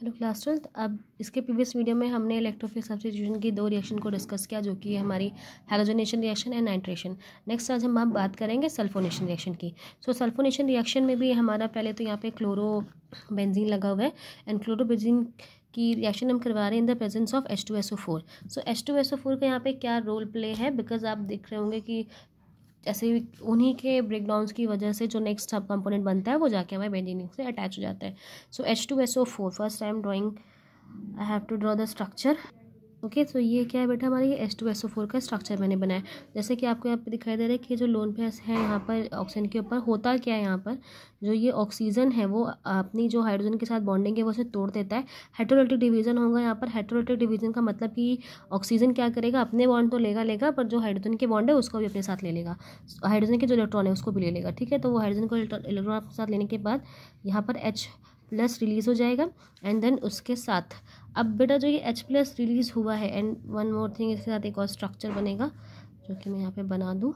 Hello class twelfth, अब इसके previous video में हमने इलेक्ट्रोफिल सब्सटीट्यूशन की दो रिएक्शन को डिस्कस किया, जो कि हमारी halogenation reaction and nitration next आज हम आप बात करेंगे सल्फोनेशन रिएक्शन की. सो सल्फोनेशन रिएक्शन में भी हमारा पहले तो यहाँ पे क्लोरो बेंजीन लगा हुआ है एंड क्लोरो बेंजीन की रिएक्शन हम करवा रहे हैं in the presence of H two S O four so H two S O four का यहाँ पे क्या रोल प्ले है? बिकॉज़ आप देख रहे होंगे कि ऐसे उन्हीं के ब्रेकडाउंस की वजह से जो नेक्स्ट सब कंपोनेंट बनता है, वो जाके हमारे बेंजीनिंग से अटैच हो जाता है। So H two S O four first time drawing I have to draw the structure okay तो ये क्या है बेटा हमारे? ये S two S O four का स्ट्रक्चर मैंने बनाया। जैसे कि आपको यहाँ पे दिखाई दे रहा है कि जो लोन पे है, यहाँ पर ऑक्सीजन के ऊपर होता क्या है यहाँ पर? जो ये ऑक्सीजन है, वो अपनी जो हाइड्रोजन के साथ बॉन्डिंग है, वो उसे तोड़ देता है। हेट्रोलिटिक डिवीज़न होगा यहाँ पर। हेट्रोलिटिक डिवीज़न का मतलब कि ऑक्सीजन क्या करेगा? अपने बॉन्ड तो लेगा लेगा, पर जो हाइड्रोजन के बॉन्ड है, उसको भी अपने साथ ले लेगा। हाइड्रोजन के जो इलेक्ट्रॉन है, उसको भी ले लेगा, ठीक है? तो वो हाइड्रोजन को इलेक्ट्रॉन अपने साथ लेने के बाद यहाँ पर एच प्लस रिलीज़ हो जाएगा एंड देन उसके साथ अब बेटा जो ये एच प्लस रिलीज़ हुआ है एंड वन मोर थिंग इसके साथ एक और स्ट्रक्चर बनेगा, जो कि मैं यहाँ पे बना दूँ।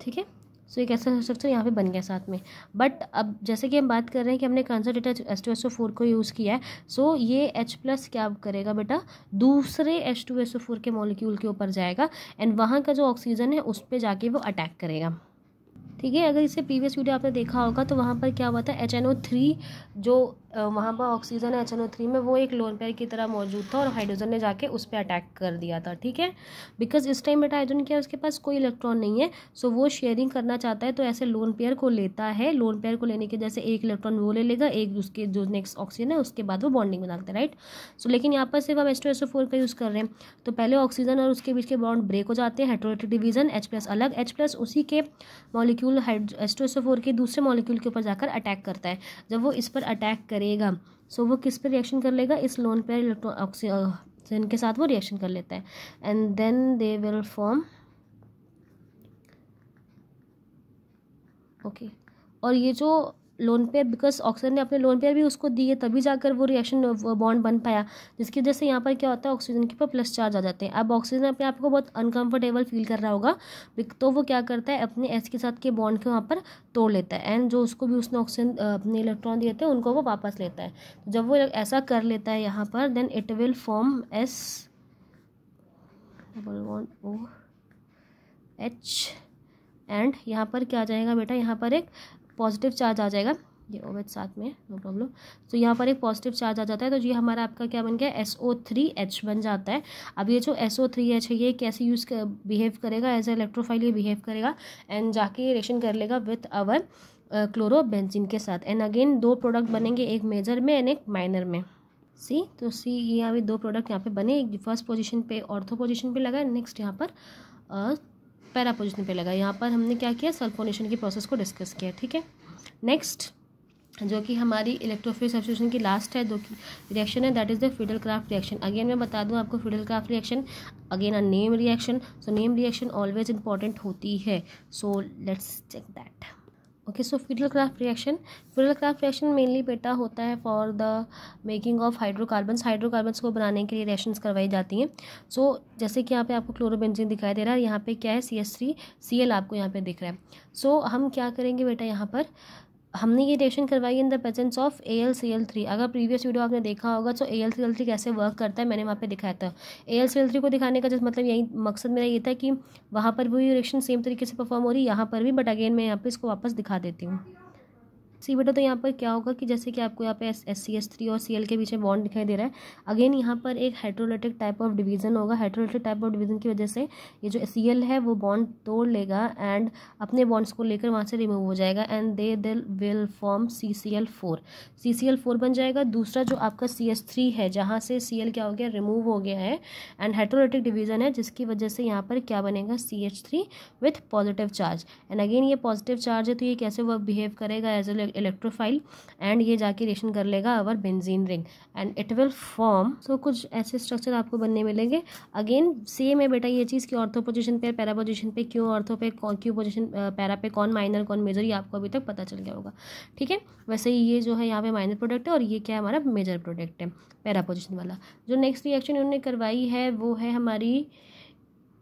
ठीक है? सो एक ऐसा स्ट्रक्चर यहाँ पे बन गया साथ में। बट अब जैसे कि हम बात कर रहे हैं कि हमने concert H two S O four को यूज़ किया है सो so ये एच प्लस क्या करेगा बेटा? दूसरे H two S O four के मॉलिक्यूल के ऊपर जाएगा एंड वहाँ का जो ऑक्सीजन है, उस पर जाके वो अटैक करेगा। ठीक है? अगर इससे प्रीवियस वीडियो आपने देखा होगा तो वहाँ पर क्या हुआ था? एच एन ओ थ्री जो वहाँ पर ऑक्सीजन है एच थ्री में वो एक लोन पेयर की तरह मौजूद था और हाइड्रोजन ने जाके उस पर अटैक कर दिया था, ठीक है? बिकॉज़ इस टाइम बेटा हाइड्रोजन क्या उसके पास कोई इलेक्ट्रॉन नहीं है सो वो शेयरिंग करना चाहता है तो ऐसे लोन पेयर को लेता है। लोन पेयर को लेने के जैसे एक इलेक्ट्रॉन वो ले लेगा, एक उसके जो नेक्स्ट ऑक्सीजन है, उसके बाद वो बॉन्डिंग बनाते हैं राइट सो लेकिन यहाँ पर सिर्फ़ हम एस का यूज़ कर रहे हैं। तो पहले ऑक्सीजन और उसके बीच के बॉन्ड ब्रेक हो जाते हैं हाइड्रोलिटिक डिवीज़न एच प्लस अलग एच प्लस उसी के मॉलिक्यूल एस के दूसरे मॉलिक्यूल के ऊपर जाकर अटैक करता है। जब वो इस पर अटैक करेगा। सो so, वो किस पर रिएक्शन कर लेगा? इस लोन पर इलेक्ट्रॉन ऑक्सीजन के साथ वो रिएक्शन कर लेता है। And then they will form okay और ये जो लोन पेयर बिकॉज़ ऑक्सीजन ने अपने लोन पेयर भी उसको दिए, तभी जाकर वो रिएक्शन बॉन्ड बन पाया। जिसकी वजह से यहाँ पर क्या होता है ऑक्सीजन के ऊपर प्लस चार्ज आ जाते हैं। अब ऑक्सीजन अपने आप को बहुत अनकंफर्टेबल फील कर रहा होगा तो वो क्या करता है, अपने एस के साथ के बॉन्ड को वहाँ पर तोड़ लेता है। एंड जो उसको भी उसने ऑक्सीजन अपने इलेक्ट्रॉन दिए थे, उनको वो वापस लेता है। तो जब वो ऐसा कर लेता है यहाँ पर then it will form S double one O H and यहाँ पर क्या आ जाएगा बेटा, यहाँ पर एक पॉजिटिव चार्ज आ जाएगा। ये ओ विथ साथ में नो प्रॉब्लम तो यहाँ पर एक पॉजिटिव चार्ज आ जाता है तो ये हमारा आपका क्या बन गया? एस ओ थ्री एच बन जाता है। अब ये जो एस ओ थ्री एच है ये कैसे यूज़ कर, बिहेव करेगा? एज ए इलेक्ट्रोफाइल ये बिहेव करेगा एंड जाके रिएक्शन कर लेगा विथ अवर क्लोरो क्लोरोबेंजिन के साथ। एंड अगेन दो प्रोडक्ट बनेंगे एक मेजर में एंड एक माइनर में। सी तो सी ये अभी दो प्रोडक्ट यहाँ पे बने। एक फ़र्स्ट पोजीशन पे ऑर्थो पोजीशन पे लगा नेक्स्ट यहाँ पर पैरा पोजिशन पे लगा यहाँ पर हमने क्या किया? सल्फोनेशन की प्रोसेस को डिस्कस किया, ठीक है? नेक्स्ट जो कि हमारी इलेक्ट्रोफिल सब्सिट्यूशन की लास्ट है, जो कि रिएक्शन है that is the Friedel craft reaction again मैं बता दूँ आपको Friedel craft reaction again a name reaction so name reaction always important होती है। So let's check that okay so Friedel craft reaction Friedel craft reaction mainly बेटा होता है for the making of hydrocarbons hydrocarbons को बनाने के लिए reactions करवाई जाती हैं। सो so, जैसे कि यहाँ पे आपको क्लोरोबेंजीन दिखाई दे रहा है यहाँ पे क्या है? C S three C L आपको यहाँ पे दिख रहा है। सो so, हम क्या करेंगे बेटा यहाँ पर? हमने ये रिएक्शन करवाई in the presence of A L C L three अगर प्रीवियस वीडियो आपने देखा होगा तो A L C L three कैसे वर्क करता है, मैंने वहाँ पे दिखाया था। A L C L three को दिखाने का जस्ट मतलब यही मकसद मेरा ये था कि वहाँ पर भी रिएक्शन सेम तरीके से परफॉर्म हो रही है, यहाँ पर भी बट अगेन मैं यहाँ पे इसको वापस दिखा देती हूँ। सी, बेटा तो यहाँ पर क्या होगा कि जैसे कि आपको यहाँ पे एस सी एस थ्री और सी एल के पीछे बॉन्ड दिखाई दे रहा है। अगेन यहाँ पर एक हाइड्रोलिटिक टाइप ऑफ़ डिवीज़न होगा। हाइड्रोलिटिक टाइप ऑफ़ डिवीज़न की वजह से ये जो सी एल है, वो बॉन्ड तोड़ लेगा एंड अपने बॉन्ड्स को लेकर वहाँ से रिमूव हो जाएगा एंड दे दिल will form C C L four C C L four बन जाएगा। दूसरा जो आपका सी एस थ्री है, जहाँ से सी एल क्या हो गया रिमूव हो गया है एंड हाइड्रोलिटिक डिवीज़न है, जिसकी वजह से यहाँ पर क्या बनेगा C H three with positive charge and again ये पॉजिटिव चार्ज है तो ये कैसे वह बिहेव करेगा एज इलेक्ट्रोफाइल एंड ये जाके रिएक्शन कर लेगा our benzene ring and it will form so कुछ ऐसे स्ट्रक्चर आपको बनने मिलेंगे. अगेन सेम है बेटा ये चीज़ की ऑर्थो पोजिशन पे पैरा पोजिशन पे क्यों ऑर्थो पे क्यों पोजिशन पैरा पे कौन माइनर कौन मेजर ये आपको अभी तक पता चल गया होगा. ठीक है? वैसे ही ये जो है यहाँ पे माइनर प्रोडक्ट है और ये क्या है हमारा मेजर प्रोडक्ट है पैरा पोजिशन वाला. जो नेक्स्ट रिएक्शन उन्होंने करवाई है, वो है हमारी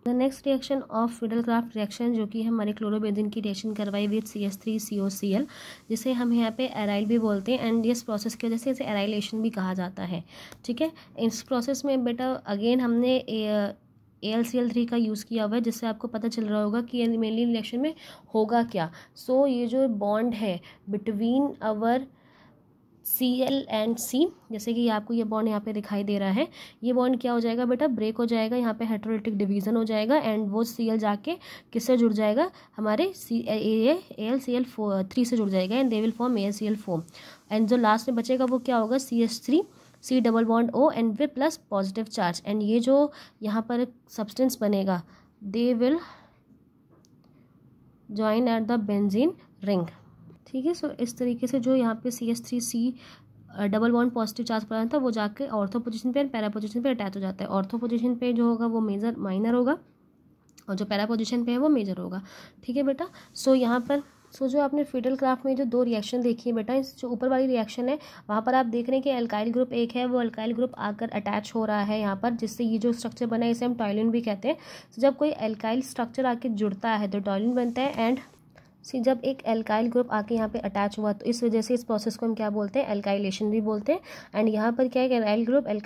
the next reaction of Friedel craft reaction जो कि हमारे क्लोरोबेंजीन की रिएक्शन करवाई with C S three C O C L जिसे हम यहाँ पे एराइल भी बोलते हैं एंड इस प्रोसेस की वजह से इसे एराइलेशन भी कहा जाता है। ठीक है? इस प्रोसेस में बेटा अगेन हमने A L C L three का यूज़ किया हुआ है जिससे आपको पता चल रहा होगा कि मेनली रिएक्शन में होगा क्या। सो so, ये जो बॉन्ड है between our C L and C जैसे कि आपको ये बॉन्ड यहाँ पे दिखाई दे रहा है। ये बॉन्ड क्या हो जाएगा बेटा? ब्रेक हो जाएगा, यहाँ पे हेट्रोलिटिक डिवीज़न हो जाएगा एंड वो सी एल जाके किससे जुड़ जाएगा? हमारे C A L C L four three से जुड़ जाएगा and they will form A L C L four and जो लास्ट में बचेगा वो क्या होगा? C S three C double bond O and way plus positive charge and ये जो यहाँ पर सब्सटेंस बनेगा they will join at the benzene ring ठीक है? सो इस तरीके से जो यहाँ पे C S three C double bond positive charge पड़ा था वो जाके ऑर्थो पोजिशन पे पैरा पोजिशन पे अटैच हो जाता है। ऑर्थो पोजिशन पे जो होगा वो मेजर माइनर होगा और जो पैरा पोजिशन पे है वो मेजर होगा। ठीक है बेटा? सो यहाँ पर सो so, जो आपने फिडल क्राफ्ट में जो दो रिएक्शन देखी है बेटा इस जो ऊपर वाली रिएक्शन है वहाँ पर आप देख रहे हैं कि अल्काइल ग्रुप एक है वो अल्काइल ग्रुप आकर अटैच हो रहा है यहाँ पर जिससे ये जो स्ट्रक्चर बना है इसे हम टॉयलिन भी कहते हैं। तो जब कोई अल्काइल स्ट्रक्चर आके जुड़ता है तो टॉयलिन बनता है एंड सी जब एक एल्काइल ग्रुप आके यहाँ पे अटैच हुआ तो इस वजह से इस प्रोसेस को हम क्या बोलते हैं? एल्काइलेशन भी बोलते हैं। एंड यहाँ पर क्या है aryl group L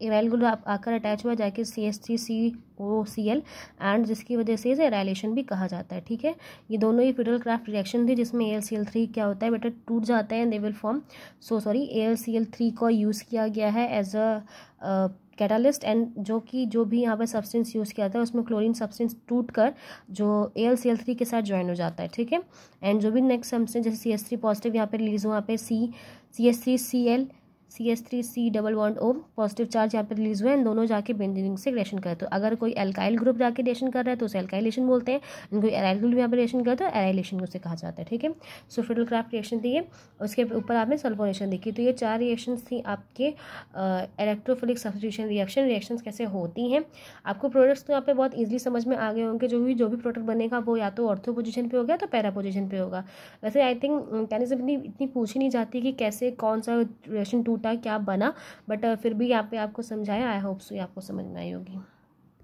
aryl group आकर अटैच हुआ, जाके C S three C O C L and जिसकी वजह से इसे एराइलेशन भी कहा जाता है, ठीक है? ये दोनों ही फिडल क्राफ्ट रिएक्शन थी, जिसमें A L C L three क्या होता है? बेटा, टूट जाता है they will form so sorry A L C L three को यूज़ किया गया है एज अ कैटालिस्ट एंड जो कि जो भी यहाँ पर सब्सटेंस यूज़ किया जाता है, उसमें क्लोरीन सब्सटेंस टूट कर जो A L C L three के साथ ज्वाइन हो जाता है, ठीक है? एंड जो भी नेक्स्ट सब्सटेंस जैसे सी एस थ्री पॉजिटिव यहाँ पर रिलीज़ हुआ पे C C S three C L C S three C double bond O positive charge यहाँ पर रिलीज़ हुए हैं दोनों जाके बेंजीन से रिएक्शन करे। तो अगर कोई एल्काइल ग्रुप जाके रिएक्शन कर रहा है तो उसे एल्काइलेशन बोलते हैं। कोई एराइल ग्रुप यहाँ पर रिएक्शन करे तो एराइलेशन उसे कहा जाता है, ठीक है? सो फिडल क्राफ्ट रिएक्शन है। उसके ऊपर आपने सल्फोनेशन देखी। तो ये चार रिएक्शन थी आपके इलेक्ट्रोफिलिक सब्सटीट्यूशन रिएक्शन रिएक्शन कैसे होती हैं? आपको प्रोडक्ट्स तो यहाँ पे बहुत ईजिली समझ में आ गए होंगे। जो भी जो भी प्रोडक्ट बनेगा, वो या तो ऑर्थो पोजिशन पे होगा तो पैरा पोजिशन पे होगा। वैसे आई थिंक कहने से इतनी इतनी पूछी नहीं जाती कि कैसे, कौन सा रिएक्शन टूटा क्या बना? बट uh, फिर भी यहाँ पे आपको समझाया आई होप सो आपको समझ में आई होगी।